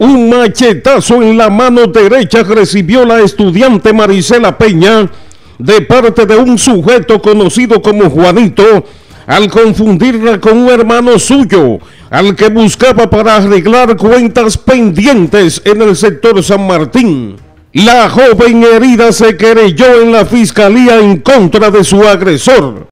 Un machetazo en la mano derecha recibió la estudiante Marisela Peña de parte de un sujeto conocido como Juanito al confundirla con un hermano suyo, al que buscaba para arreglar cuentas pendientes en el sector San Martín. La joven herida se querelló en la fiscalía en contra de su agresor.